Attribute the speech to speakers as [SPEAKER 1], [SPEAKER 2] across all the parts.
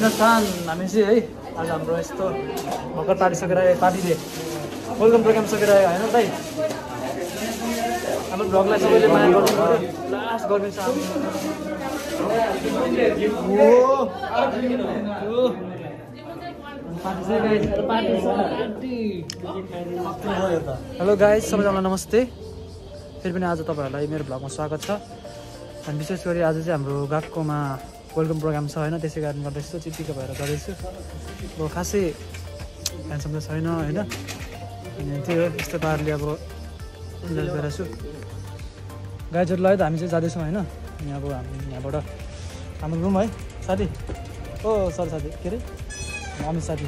[SPEAKER 1] दिनुहोस् खान हामी चाहिँ है आज हाम्रो यस्तो भर्खर पार्टी सकेर पार्टीले वेलकम प्रोग्राम सकेर आयो होइन दाइ हाम्रो भ्लगलाई सबैले माया गर्नु पऱ्यो लास्ट गर्मी छ हेलो गाइज सबैजनालाई नमस्ते फेरि पनि आज तपाईँहरूलाई मेरो भ्लगमा स्वागत छ अनि विशेष गरी आज चाहिँ हाम्रो गएकोमा वेलकम प्रोग्राम छ होइन त्यसै कारण गर्दा यस्तो भएर गर्दैछु। अब खासै ह्यान्डसम त छैन होइन? अनि त्यही हो यस्तो पाराले अब इन्जोय गरेको छु गाइजहरूलाई त हामी चाहिँ जाँदैछौँ होइन? अनि अब हामी यहाँबाट हाम्रो रुम है साथी? ओ सरी साथी के अरे? अमित साथी।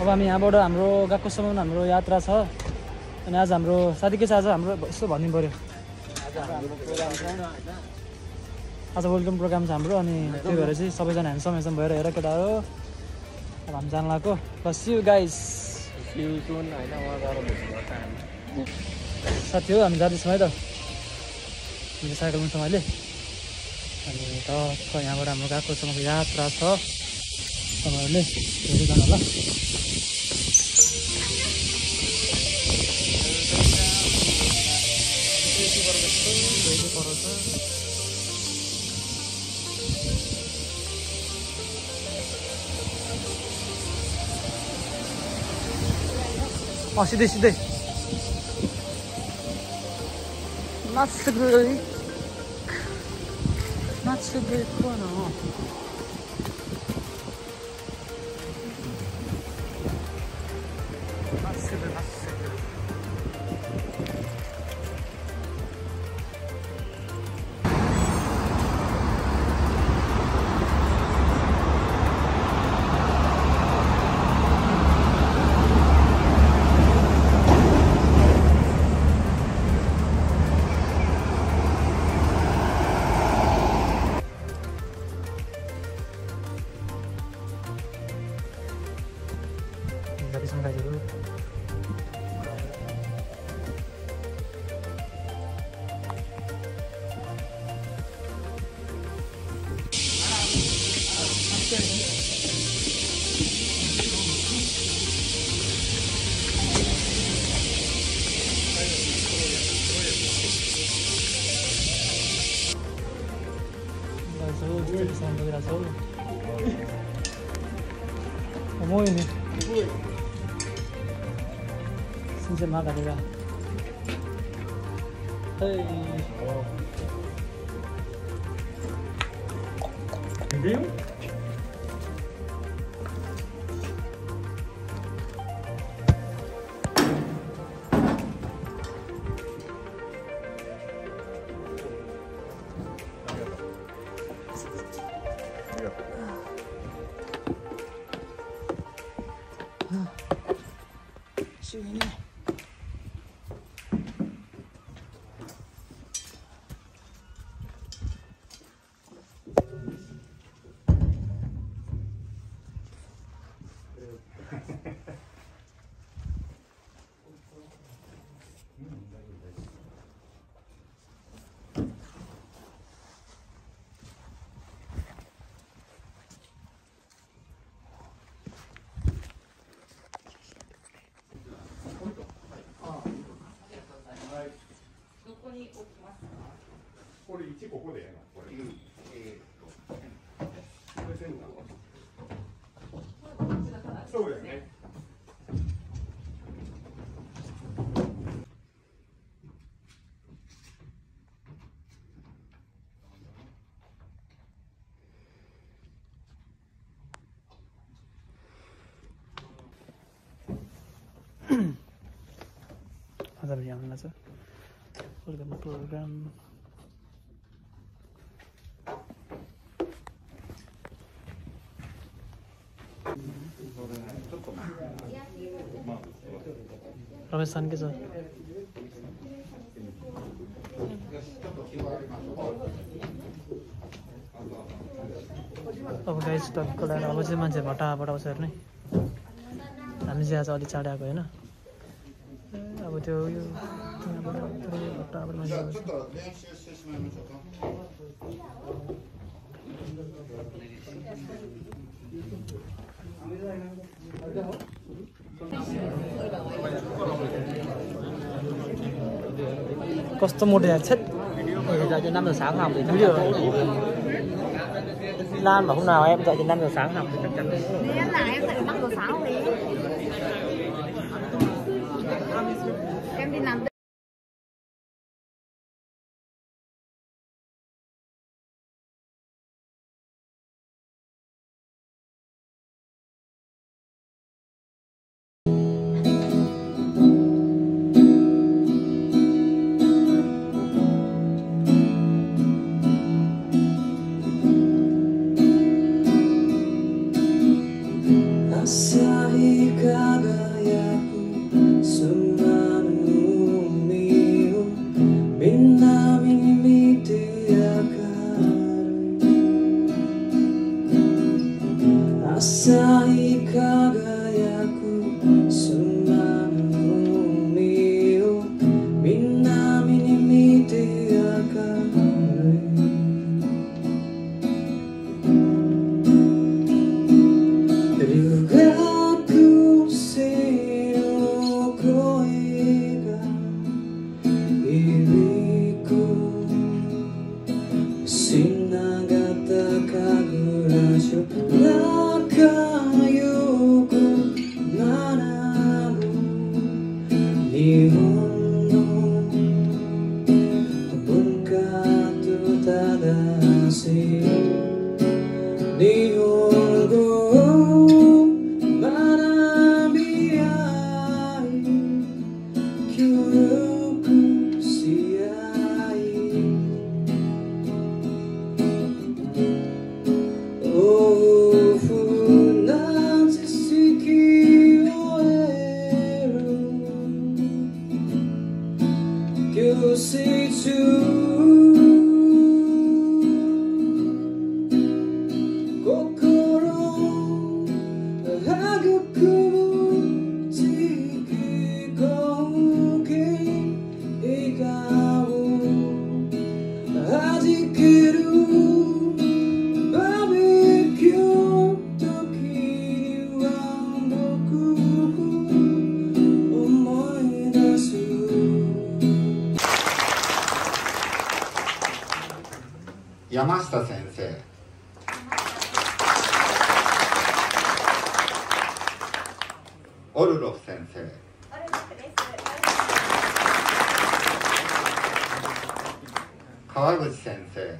[SPEAKER 1] अब हामी यहाँबाट हाम्रो गएकोसम्म हाम्रो यात्रा छ। अनि आज हाम्रो साथी के छ आज? हाम्रो यसो भनिदिनु पऱ्यो आज वेलकम प्रोग्राम छ हाम्रो अनि त्यही भएर चाहिँ सबैजना ह्यान्डसम ह्यान्डसम भएर हेर केटाहरू अब हामी जानु लगाएको बस यु गाइस साथी हो हामी जाँदैछौँ है त। हामीले साइकल छौँ अहिले। अनि त यहाँबाट हाम्रो गएकोसम्मको यात्रा छ। तपाईँहरूले हेर्दै जानु होला। अँ सिधै सिधै. Not so 저 는... 어머니 는... 그 걸... 진짜맛아 리... に置きますか？これ1ここでやるこれ、うん、
[SPEAKER 2] えー、っとこれ全部、そうね，
[SPEAKER 1] छ प्रोग्राम प्रोग्राम रमेश सान के छ अब गाई टक्क लगाएर अब चाहिँ मान्छे भटाभट आउँछ हेर्ने। हामी चाहिँ आज अलिक चाँडै आएको होइन। अब त्यो उयो त्यहाँबाट पुरै भटाभट मान्छे आउँछ कस्तो मोटो यार छेट
[SPEAKER 3] Thì dậy từ 5 giờ sáng học thì chắc
[SPEAKER 1] Video.
[SPEAKER 3] chắn đủ. Lan mà hôm nào em dậy từ 5 giờ sáng học thì chắc chắn đủ.
[SPEAKER 4] Thì em là em dậy 5 giờ sáng đi
[SPEAKER 5] Camminando. you. você.
[SPEAKER 2] 山下先生。オルロフ先生。川口先生。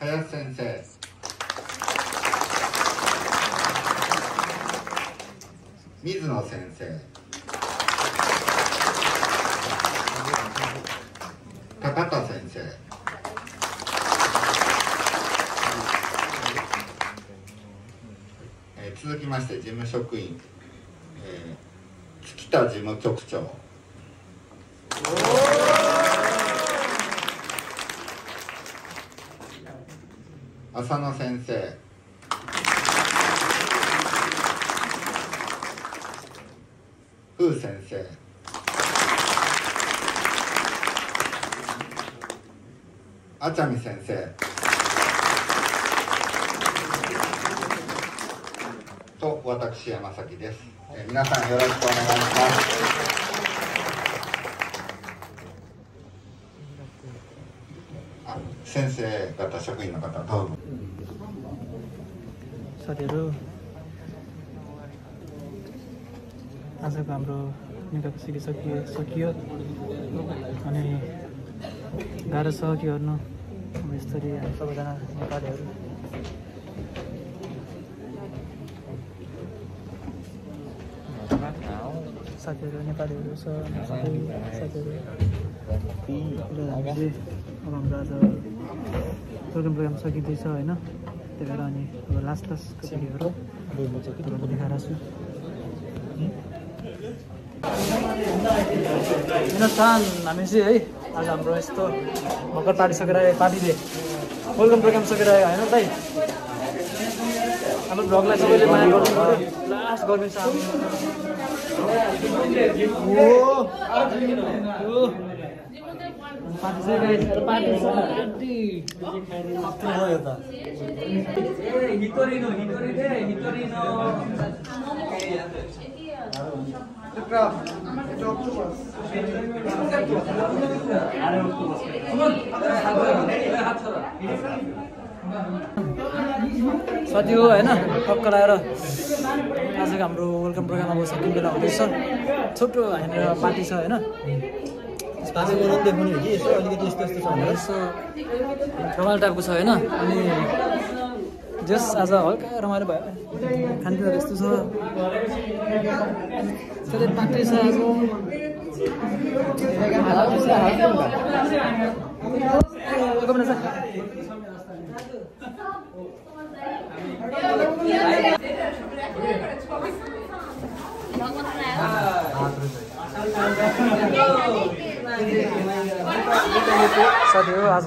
[SPEAKER 2] 林先生。水野先生。高田先生。えー続きまして事務職員、えー月田事務局長。浅野先生。風先生。あちゃみ先生と私山崎です、えー皆さんよろしくお願いしますあ先生方職員の方どうぞ
[SPEAKER 1] साथीहरू आजको हाम्रो निकाको सिकिसकियो सकियो अनि गाह्रो छ के गर्नु? अब हामी सबैजना नेपालीहरू। साथीहरू नेपालीहरू छ साथीहरू। अब हाम्रो आज प्रोग्राम प्रोग्राम सकिँदैछ होइन? त्यही भएर अनि अब लास्ट लास्टको भिडियोहरू देखाएर छु हिन्दुस्तान हामी चाहिँ है आज हाम्रो यस्तो भर्खर पार्टी सकेर आयो पार्टीले वेलकम प्रोग्राम सकेर आयो होइन दाइ हाम्रो भ्लगलाई सबैले माया गर्नु लास्ट गर्नु छ। साथी हो होइन? टक्क लगाएर आजको हाम्रो वेलकम प्रोग्राम अब सकिने बेला हुँदैछ छोटो यहाँनिर पार्टी छ होइन? रमाइलो टाइपको छ होइन? अनि जस आज हल्का रमाइलो भयो? खानेकुराहरू यस्तो छ। त्यसले पाक्दै छ। आज।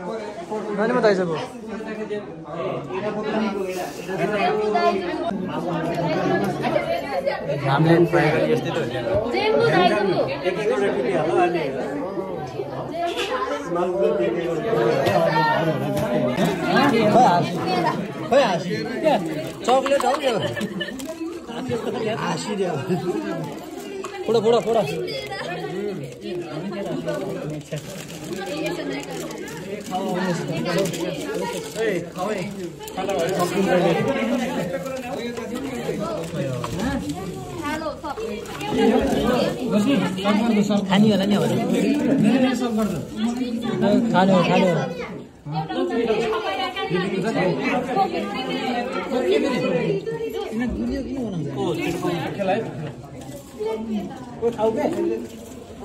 [SPEAKER 1] नानीमा दाइजो भयो
[SPEAKER 3] हामीले ट्राई गरेँ यस्तै त हो हाँसी चक्लेट हौ त्यो हाँसिदियो फोडा फोडा फोडा। खाने होला नि खाने हो खाने हो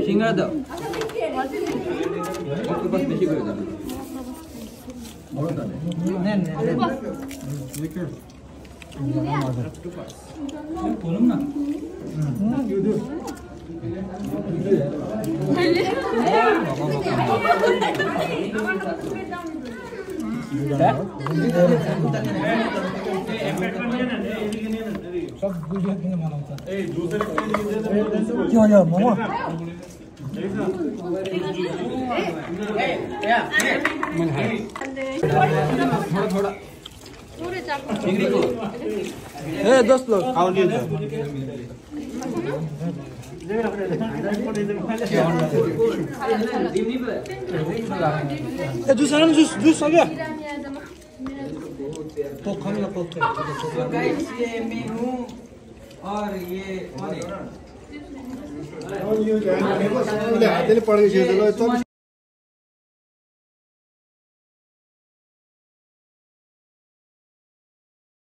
[SPEAKER 3] সিঙ্গারা
[SPEAKER 4] দাও বেশি করে দাও না क्यों यार
[SPEAKER 3] मामा
[SPEAKER 6] मन है
[SPEAKER 4] थोड़ा थोड़ा
[SPEAKER 3] ए दस लोग। ए जुस आउनु जुस जुस